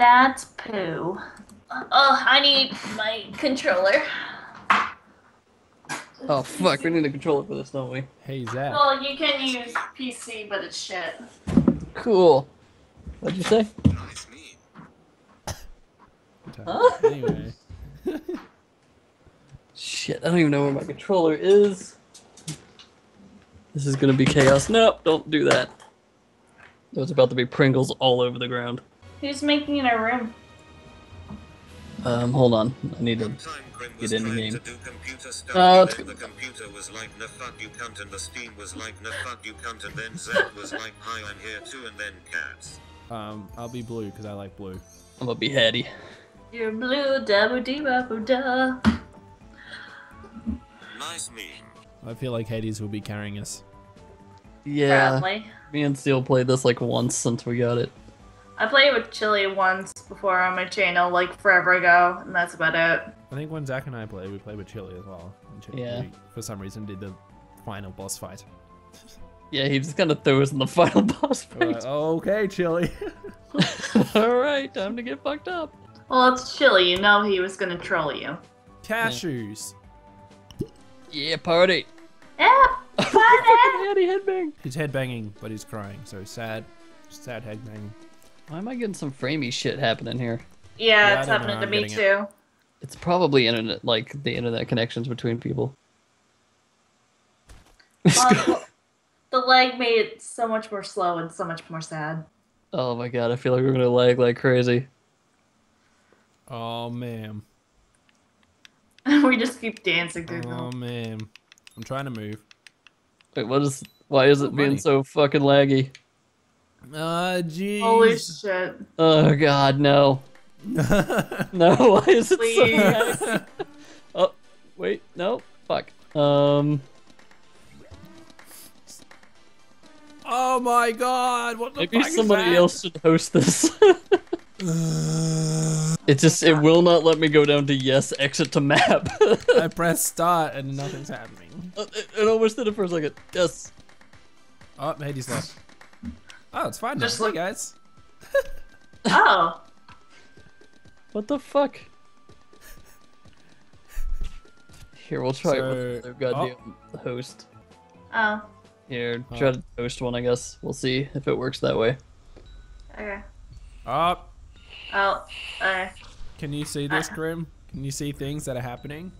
That's poo. Oh, I need my controller. Oh fuck, we need a controller for this, don't we? Hey, Zach. Well, you can use PC, but it's shit. Cool. What'd you say? Nice Huh? Anyway. Shit, I don't even know where my controller is. This is gonna be chaos. Nope, don't do that. There's about to be Pringles all over the ground. Who's making it a room? Um, hold on. I need to One time Crim get was in the trying game. to do computer stuff, and it's the computer was like, nah fuck you cunt, and the Steam was like, nah fuck you cunt, and then Zach was like, hi I'm here too, and then cats. Um, I'll be blue because I like blue. I'm gonna be Hattie. You're blue, double dee bubble da. Nice meme. I feel like Hades will be carrying us. Yeah, Probably. me and Steel played this like once since we got it. I played with Chili once before on my channel, like forever ago, and that's about it. I think when Zach and I played, we played with Chili as well. And Chili, Yeah. we, for some reason, did the final boss fight. Yeah, he just kind of threw us in the final boss fight. like, okay, Chili. all right, time to get fucked up. Well, it's Chili. You know he was gonna troll you. Cashews. Yeah, party. Yeah, Fucking Hattie headbang. He's headbanging, but he's crying. So sad. Sad headbanging. Why am I getting some framey shit happening here? yeah, Yeah, it's I know, happening to I'm me getting too. It's probably internet, like the internet connections between people. Um, the lag made it so much more slow and so much more sad. oh my god, I feel like we're gonna lag like crazy. Oh, man. we just keep dancing through Oh, them. man. I'm trying to move. Wait, what is? Why is it Oh, being money. so fucking laggy? Ah, jeez. Holy shit! Oh god, no, no. Why is it Please. so? Oh, wait, no, fuck. Um, oh my god, what the maybe fuck somebody is that? else should host this. it just it will not let me go down to yes exit to map. I press start and nothing's happening. it, it almost did it for a second. Yes. Oh, Hades left. Oh, it's fine now. Just Hey, look- guys. Oh, What the fuck? Here, we'll try it So- with the goddamn host. oh, Here, Huh. try to host one, I guess. We'll see if it works that way. okay. Oh, Oh, uh, can you see this, Crim? Can you see things that are happening?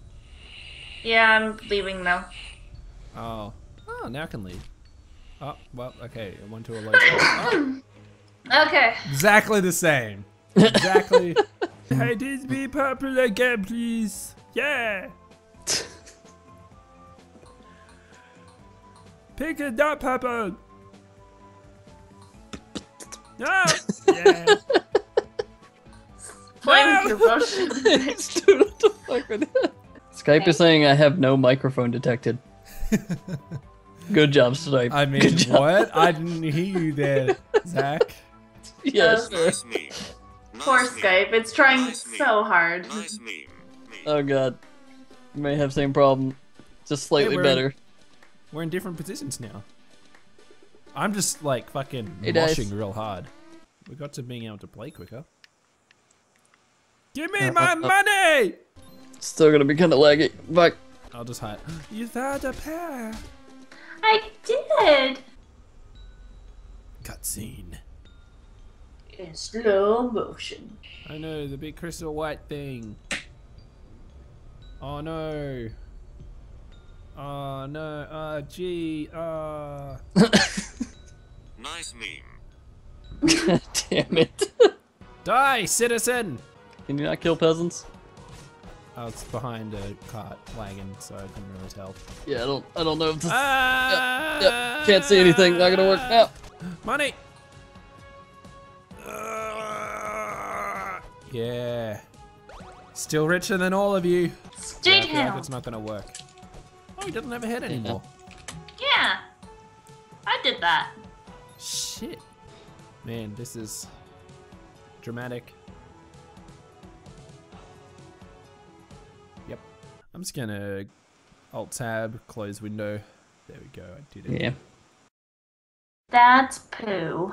yeah, I'm leaving now. Oh. Oh, now I can leave. Oh, well, okay. I went to a low. Oh, Okay. exactly the same. Exactly. Hades, be purple again, please. Yeah. Pick it up, purple. No. Yeah. Playing with your motion. Dude, what the fuck with that? Skype is saying I have no microphone detected. Good job, Skype. I mean, Good what? I didn't hear you there, Zach. Yeah, sure. Nice meme. Nice Poor meme. Skype. It's trying Nice meme. so hard. Nice meme. Meme. Oh god. You may have same problem. Just slightly we're- better. We're in different positions now. I'm just like fucking Hey, Dice. moshing real hard. We got to being able to play quicker. Give me Uh, my uh, uh. money! Still gonna be kinda laggy. Fuck. I'll just hide. You found a pair. I did. Cutscene. In slow motion. I know the big crystal white thing. Oh no. Oh no. Uh, gee. Uh. Nice meme. God damn it. Die, citizen! Can you not kill peasants? Oh, it's behind a cart wagon, so I couldn't really tell. Yeah, I don't I don't know if this Ah! Yep, can't see anything, not gonna work now. Money. Uh, yeah. Still richer than all of you. Stay I feel like it's not gonna work. Oh, he doesn't have a head anymore. Yeah. I did that. Shit. Man, this is dramatic. I'm just gonna alt tab, close window. There we go. I did it. Yeah. That's poo.